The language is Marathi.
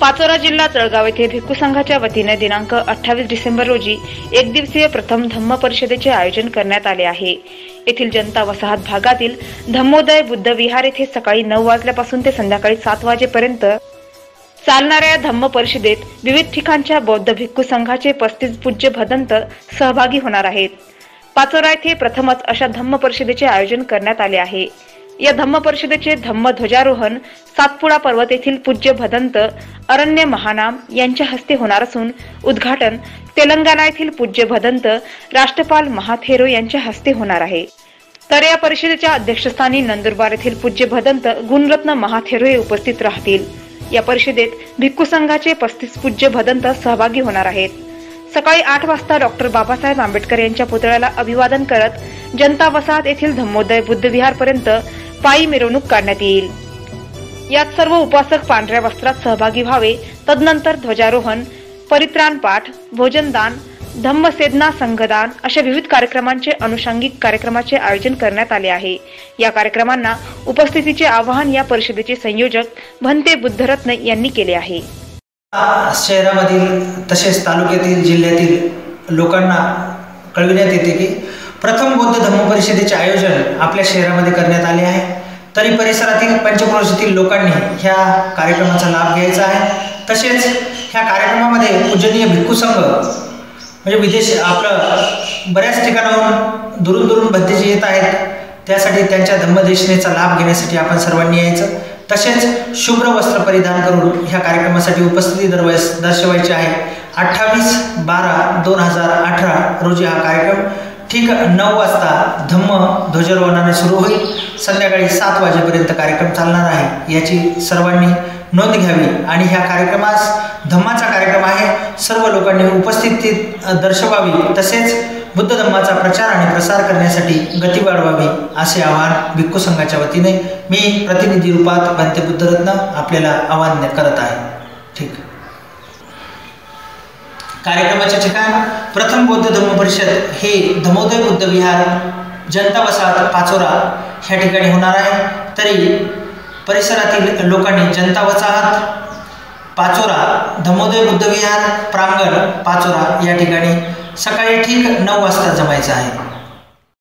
पाचोरा जिल्हा जळगाव येथे भिक्खू संघाच्या वतीने दिनांक अठ्ठावीस डिसेंबर रोजी एक दिवसीय प्रथम धम्म परिषदेचे आयोजन करण्यात आले आहे. येथील जनता वसाहत भागातील धम्मोदय बुद्ध विहार येथे सकाळी नऊ वाजल्यापासून ते संध्याकाळी सात वाजेपर्यंत चालणाऱ्या या धम्म परिषदेत विविध ठिकाणच्या बौद्ध भिक्खू संघाचे पस्तीस पूज्य भदंत सहभागी होणार आहेत. पाचोरा येथे प्रथमच अशा धम्म परिषदेचे आयोजन करण्यात आले आहे. या धम्म परिषदेचे धम्म ध्वजारोहण सातपुडा पर्वत येथील पूज्य भदंत अरण्य महानाम यांच्या हस्ते होणार असून उद्घाटन तेलंगणा येथील पूज्य भदंत राष्ट्रपाल महाथेरो यांच्या हस्ते होणार आहे. तर या परिषदेच्या अध्यक्षस्थानी नंदुरबार येथील पूज्य भदंत गुणरत्न महाथेरो हे उपस्थित राहतील. या परिषदेत भिक्खू संघाचे पस्तीस पूज्य भदंत सहभागी होणार आहेत. सकाळी आठ वाजता डॉक्टर बाबासाहेब आंबेडकर यांच्या पुतळ्याला अभिवादन करत जनता वसाहत येथील धम्मोदय बुद्ध विहारपर्यंत पायी मिरवणूक काढण्यात येईल. यात सर्व उपासक पांढऱ्या वस्त्रात सहभागी व्हावे. तदनंतर ध्वजारोहण परित्राण पाठ भोजनदान धम्मसेदना संघदान अशा विविध कार्यक्रमांचे अनुषंगिक कार्यक्रमाचे आयोजन करण्यात आले आहे. या कार्यक्रमांना उपस्थितीचे आवाहन या परिषदेचे संयोजक भंते बुद्धरत्न यांनी केले आहे. शहरामधील तसेच तालुक्यातील जिल्ह्यातील लोकांना कळविण्यात येते की प्रथम बौद्ध धम्म परिषदेचे आयोजन आपल्या शहरामध्ये करण्यात आले आहे. तरी परिसरातील पंचक्रोशीतील लोकांनी ह्या कार्यक्रमाचा लाभ घ्यायचा आहे. तसेच ह्या कार्यक्रमामध्ये पूजनीय भिक्खू संघ म्हणजे विदेश आपलं बऱ्याच ठिकाणाहून दुरून दुरून भत्तेचे येत आहेत. त्यासाठी त्यांच्या धम्मदेशनेचा लाभ घेण्यासाठी आपण सर्वांनी यायचं. तसेच शुभ्र वस्त्र परिधान करून ह्या कार्यक्रमासाठी उपस्थिती दरवस दर्शवायची आहे. अठ्ठावीस बारा दोन हजार अठरा रोजी हा कार्यक्रम ठीक नऊ वाजता धम्म ध्वजारोहणाने सुरू होईल. संध्याकाळी सात वाजेपर्यंत कार्यक्रम चालणार आहे. याची सर्वांनी नोंद घ्यावी. आणि ह्या कार्यक्रमास धम्माचा कार्यक्रम आहे. सर्व लोकांनी उपस्थिती दर्शवावी. तसेच बुद्ध धम्माचा प्रचार आणि प्रसार करण्यासाठी गती वाढवावी असे आवाहन भिक्खू संघाच्या वतीने मी प्रतिनिधी रूपात बंते बुद्धरत्न आपल्याला आवाहन करत आहे. ठीक. कार्यक्रमाचे ठिकाण प्रथम बौद्ध धर्म परिषद हे धमोदय बुद्ध विहार जनता वसाहत पाचोरा ह्या ठिकाणी होणार आहे. तरी परिसरातील लोकांनी जनता वसाहत पाचोरा धमोदय बुद्ध विहार प्रांगण पाचोरा या ठिकाणी सकाळी ठीक नऊ वाजता जमायचं आहे.